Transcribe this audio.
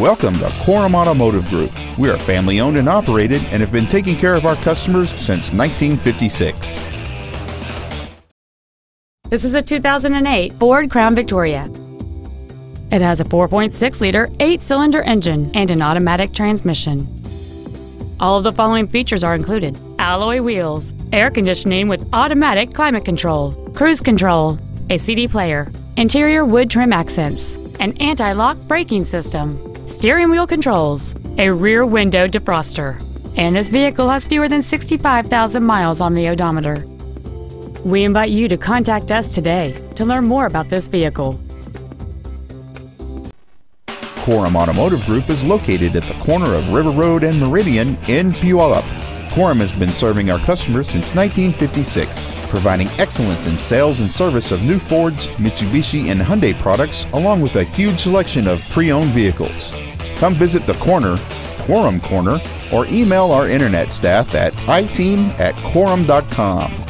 Welcome to Korum Automotive Group. We are family owned and operated and have been taking care of our customers since 1956. This is a 2008 Ford Crown Victoria. It has a 4.6 liter, 8 cylinder engine and an automatic transmission. All of the following features are included alloy wheels, air conditioning with automatic climate control, cruise control, a CD player, interior wood trim accents, an anti lock braking system, steering wheel controls, a rear window defroster, and this vehicle has fewer than 65,000 miles on the odometer. We invite you to contact us today to learn more about this vehicle. Korum Automotive Group is located at the corner of River Road and Meridian in Puyallup. Korum has been serving our customers since 1956, providing excellence in sales and service of new Fords, Mitsubishi, and Hyundai products, along with a huge selection of pre-owned vehicles. Come visit the corner, Korum Corner, or email our internet staff at iteam at korum.com.